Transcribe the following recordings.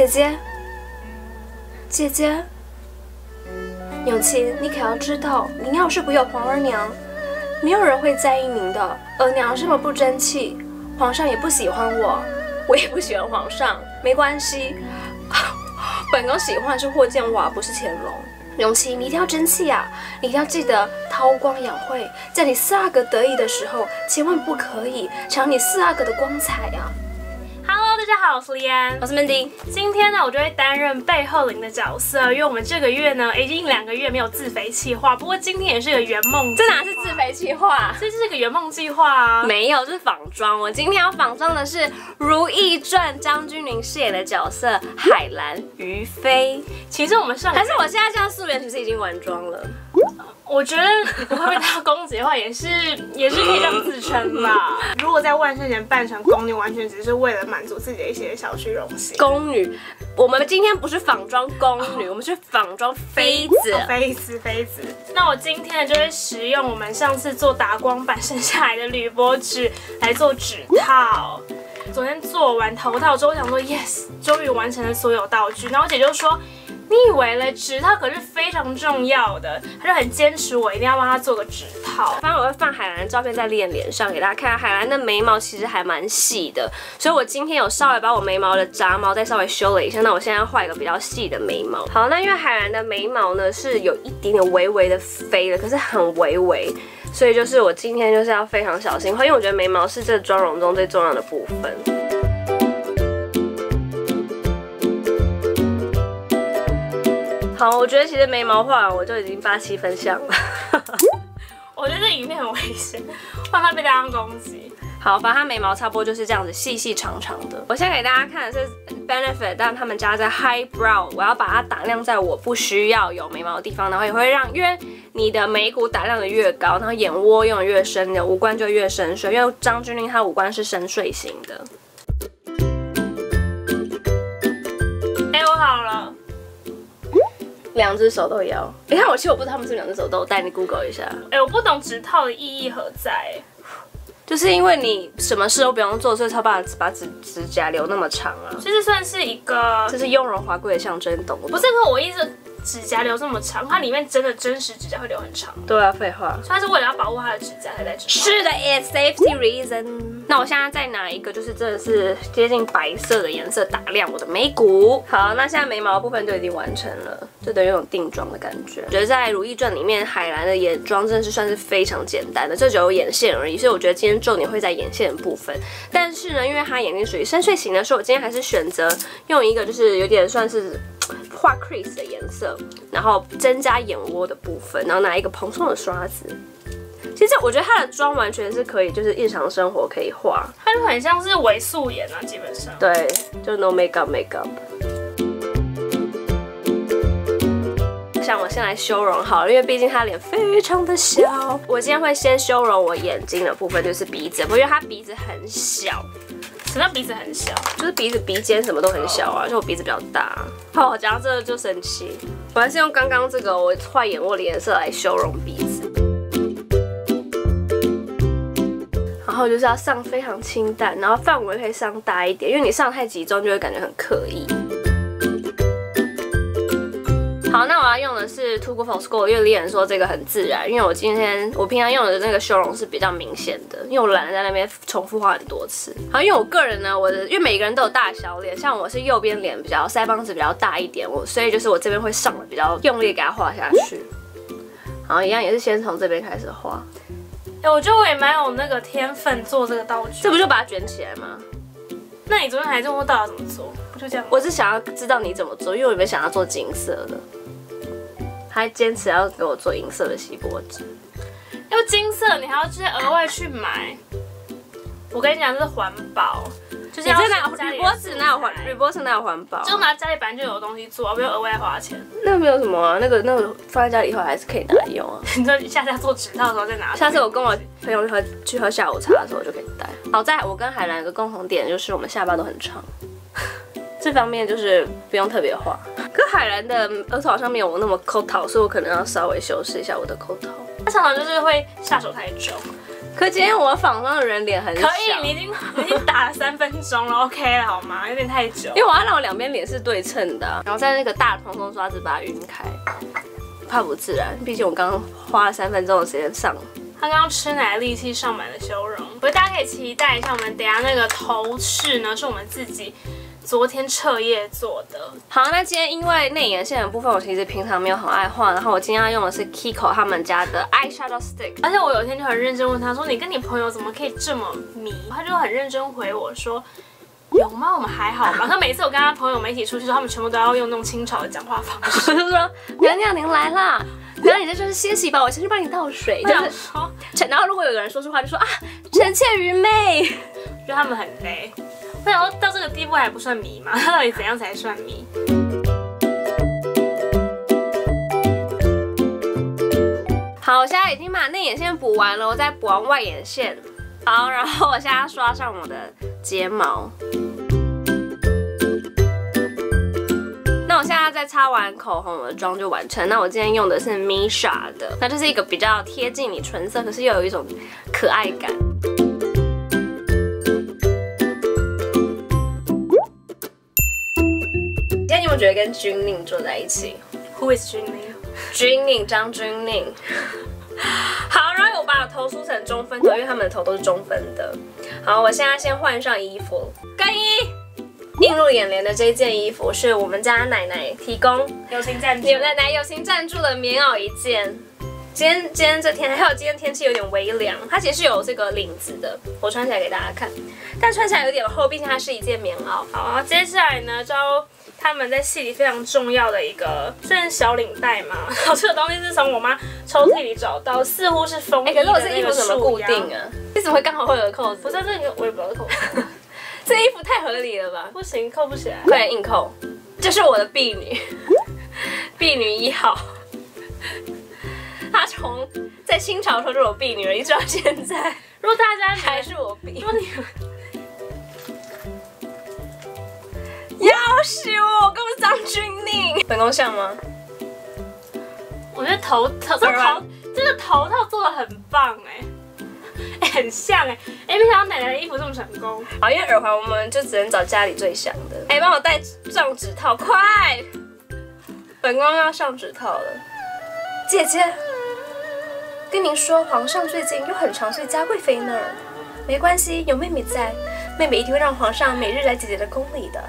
姐姐，姐姐，永琪，你可要知道，您要是不有皇额娘，没有人会在意您的。额娘这么不争气，皇上也不喜欢我，我也不喜欢皇上，没关系。本宫喜欢的是霍建华，不是乾隆。永琪，你一定要争气啊！你一定要记得韬光养晦，在你四阿哥得意的时候，千万不可以抢你四阿哥的光彩啊！大家好，我是李安，我是 Mandy。今天呢，我就会担任背后灵的角色，因为我们这个月呢，已经两个月没有自肥计划。不过今天也是个圆梦，这哪是自肥计划？这是个圆梦计划啊！没有，这是仿妆。我今天要仿妆的是《如懿传》张钧甯饰演的角色海兰于妃。其实我们上，还是我现在这样素颜，其实已经完妆了。我觉得不会被他公子的话，也是 也是可以这样自称吧。如果在万圣节扮成宫女，完全只是为了满足自己的一些小虚荣心。宫女，我们今天不是仿妆宫女，我们是仿妆妃子。妃子，妃子。那我今天呢，就会使用我们上次做打光板剩下来的铝箔纸来做指套。昨天做完头套之后，我想说 yes，终于完成了所有道具。然后我姐就说。你以为嘞？指套可是非常重要的，他就很坚持我一定要帮他做个指套。反正我会放海兰的照片在脸脸上给大家看。海兰的眉毛其实还蛮细的，所以我今天有稍微把我眉毛的杂毛再稍微修了一下。那我现在要画一个比较细的眉毛。好，那因为海兰的眉毛呢是有一点点微微的飞的，可是很微微，所以就是我今天就是要非常小心画，因为我觉得眉毛是这妆容中最重要的部分。好，我觉得其实眉毛画完我就已经八七分像了。我觉得这影片很危险，怕它被大家攻击。好，反正它眉毛差不多就是这样子，细细长长的。我现在给大家看的是 Benefit，但他们家在 High Brow，我要把它打亮在我不需要有眉毛的地方，然后也会让，因为你的眉骨打亮的越高，然后眼窝用的越深，你的五官就越深邃。因为张钧甯她五官是深邃型的。两只手都要，你看我其实我不知道他们是两只手都，我带你 Google 一下。哎，我不懂指套的意义何在，就是因为你什么事都不用做，所以才把把指指甲留那么长啊。其实算是一个，这是雍容华贵的象征，懂吗？不是，可我一直。指甲留这么长，它里面真的真实指甲会留很长。对啊，废话。它是为了要保护它的指甲才在指。是的，it's safety reason。那我现在再拿一个，就是真的是接近白色的颜色打亮我的眉骨。好，那现在眉毛部分就已经完成了，就等于有定妆的感觉。我觉得在《如懿传》里面，海兰的眼妆真的是算是非常简单的，这只有眼线而已。所以我觉得今天重点会在眼线的部分。但是呢，因为她眼睛属于深邃型的，所以我今天还是选择用一个就是有点算是。画 crease 的颜色，然后增加眼窝的部分，然后拿一个蓬松的刷子。其实我觉得它的妆完全是可以，就是日常生活可以画，它就很像是伪素颜啊，基本上。对，就 no makeup makeup。像我先来修容好了，因为毕竟他脸非常的小。我今天会先修容我眼睛的部分，就是鼻子，因为他鼻子很小。什么叫鼻子很小？就是鼻子鼻尖什么都很小啊，就我鼻子比较大。好，讲到这个就生气。我还是用刚刚这个我画眼窝的颜色来修容鼻子，后就是要上非常清淡，然后范围可以上大一点，因为你上太集中就会感觉很刻意。好，那我要用的是 Too Good For School，因为丽人说这个很自然，因为我今天我平常用的那个修容是比较明显的，因为我懒得在那边重复画很多次。好，因为我个人呢，我的因为每个人都有大小脸，像我是右边脸比较腮帮子比较大一点，我所以就是我这边会上的比较用力给它画下去。然后一样也是先从这边开始画。哎，我觉得我也蛮有那个天分做这个道具，这不就把它卷起来吗？那你昨天还问我到底怎么做？不就这样？我是想要知道你怎么做，因为我没想要做金色的。还坚持要给我做银色的锡箔纸，因为金色，你还要直接额外去买。我跟你讲，这是环保，就是要拿铝箔纸，哪有环铝箔纸哪有环保？就拿家里本来就有东西做，不用额外花钱。那没有什么啊，那个那个放在家里以后还是可以拿来用啊。你说下次做纸套的时候再拿。下次我跟我朋友去喝去喝下午茶的时候就可以带。好在我跟海兰有个共同点，就是我们下巴都很长。这方面就是不用特别画，可海兰的额头好像没有我那么抠头，所以我可能要稍微修饰一下我的抠头。他常常就是会下手太重，可今天我仿妆的人脸很小，可以，你已经你已经打了三分钟了，OK 了好吗？有点太久因。为我要让我两边脸是对称的，然后在那个大蓬松刷子把它晕开，怕不自然。毕竟我刚刚花了三分钟的时间上。他刚刚吃奶力气上满了修容，不过大家可以期待一下，我们等下那个头饰呢，是我们自己昨天彻夜做的。好，那今天因为内眼线的部分，我其实平常没有很爱画，然后我今天要用的是 Kiko 他们家的 eyeshadow stick。而且我有一天就很认真问他说：“你跟你朋友怎么可以这么迷？”他就很认真回我说：“有吗？我们还好吧。”他每次我跟他朋友们一起出去的时候，他们全部都要用那种清朝的讲话方式。我就说娘娘您来啦，娘娘你这就是歇息吧，我先去帮你倒水。我想就是说，然后如果有个人说出话，就说啊臣妾愚昧。觉得他们很累。我到这个地步还不算迷吗？他 到底怎样才算迷？好，我现在已经把内眼线补完了，我再补完外眼线。好，然后我现在刷上我的睫毛。那我现在再擦完口红，我的妆就完成。那我今天用的是 Misha 的，那就是一个比较贴近你唇色，可是又有一种可爱感。觉得跟君宁坐在一起？Who is Junlin？君宁张君宁。好，然后我把我头梳成中分头，因为他们的头都是中分的。好，我现在先换上衣服，更衣。映入眼帘的这件衣服是我们家奶奶提供，友情赞助。有奶奶友情赞助的棉袄一件。今天今天这天还有今天天气有点微凉，它其实是有这个领子的，我穿起来给大家看，但穿起来有点厚，毕竟它是一件棉袄。好，接下来呢，教他们在戏里非常重要的一个，算是小领带嘛。好，这个东西是从我妈抽屉里找到，似乎是风哎、衣可是我这衣服怎么固定？啊？你怎么会刚好会有扣子？不是这个，我也不知道扣子。这衣服太合理了吧？不行，扣不起来。快点硬扣，这是我的婢女，婢女一号。她从在清朝的时候就有婢女了，一直到现在如果大家还还是我婢如。果你要死我，根本是张钧甯。本宫像吗？我觉得头头这头这个头套做的很棒哎、哎 很像哎、哎、没想到奶奶的衣服这么成功。好，因为耳环我们就只能找家里最像的。哎、帮我戴上指套，快！本宫要上指套了。姐姐，跟您说，皇上最近又很常去嘉贵妃那儿。没关系，有妹妹在，妹妹一定会让皇上每日来姐姐的宫里的。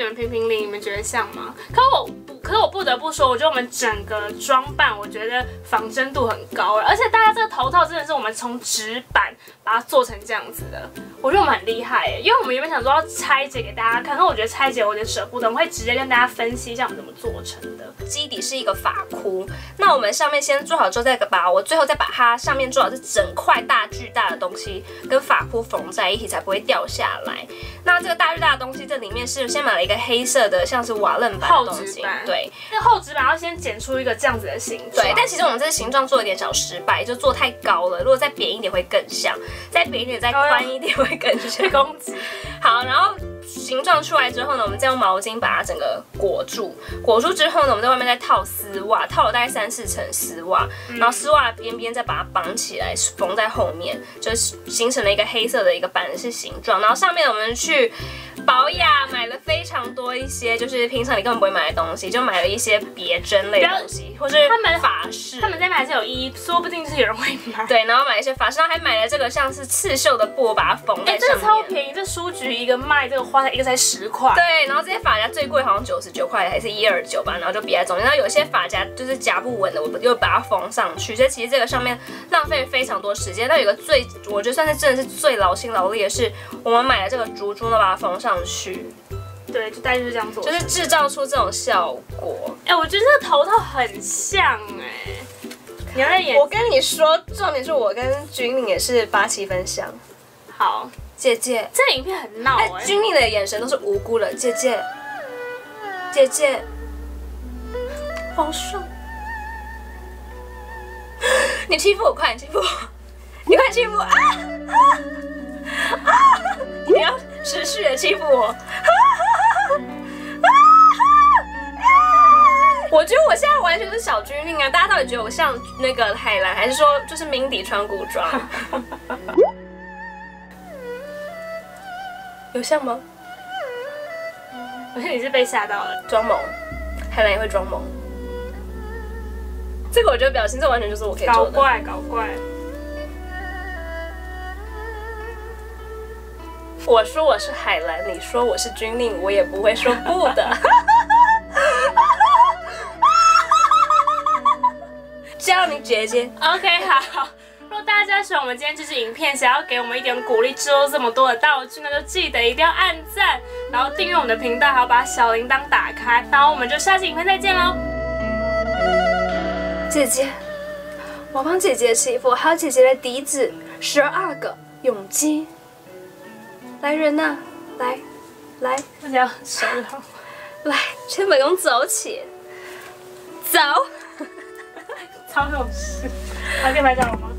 你们评评理，你们觉得像吗？可我不，可是我不得不说，我觉得我们整个装扮，我觉得仿真度很高哎，而且大家这个头套真的是我们从纸板把它做成这样子的，我觉得我们很厉害哎，因为我们原本想说要拆解给大家看，可我觉得拆解我有点舍不得，我们会直接跟大家分析一下我们怎么做成的。基底是一个发箍，那我们上面先做好之后，再把我最后再把它上面做好这整块大巨大的东西跟发箍缝在一起，才不会掉下来。那这个大巨大的东西，这里面是先买了一个黑色的，像是瓦楞板的东西纸板，对那厚纸板要先剪出一个这样子的形状，对。但其实我们这个形状做有点小失败，就做太高了，如果再扁一点会更像，再扁一点再宽一点会更像被。攻击。好，然后形状出来之后呢，我们再用毛巾把它整个裹住。裹住之后呢，我们在外面再套丝袜，套了大概三四层丝袜，然后丝袜的边边再把它绑起来，缝在后面，就是形成了一个黑色的一个板式形状。然后上面我们去保雅买了非常多一些，就是平常你根本不会买的东西，就买了一些别针类的东西，或是他们法式，他们这边还是有意义，说不定是有人会买。对，然后买一些法式，然后还买了这个像是刺绣的布，把它缝哎、这在上面。个超便宜，这书局一个卖这个花才一个才十块。对，然后这些发夹最贵好像九十九块还是一二九吧，然后就别在中间。然后有些发夹就是夹不稳的，我又把它缝上去。所以其实这个上面浪费非常多时间。那有个最，我觉得算是真的是最劳心劳力的是，我们买了这个珠珠呢，把它缝上去，对，就大概就是这样做。就是制造出这种效果。哎、我觉得这个头套很像哎、你要在演我跟你说，重点是我跟君宁也是八七分像。好，姐姐，这影片很闹哎哎、，君宁的眼神都是无辜的。姐姐，姐姐，皇上，你欺负我，快点欺负我，你快欺负我啊啊啊！你要持续的欺负我。我觉得我现在完全是小军令啊！大家到底觉得我像那个海兰，还是说就是 Mindy 穿古装？有像吗？我觉得你是被吓到了。装萌，海兰也会装萌。这个我觉得表情，这完全就是我可以做的。搞怪，搞怪。我说我是海兰，你说我是军令，我也不会说不的。叫你姐姐。OK，好。如果大家喜欢我们今天这支影片，想要给我们一点鼓励，制作这么多的道具，那就记得一定要按赞，然后订阅我们的频道，还要把小铃铛打开。然后我们就下期影片再见喽。姐姐，我帮姐姐祈福，还有姐姐的笛子十二个永基。来人呐、来，来，大家手好。来，全本宫走起，走。超有事。还可以拍照了吗？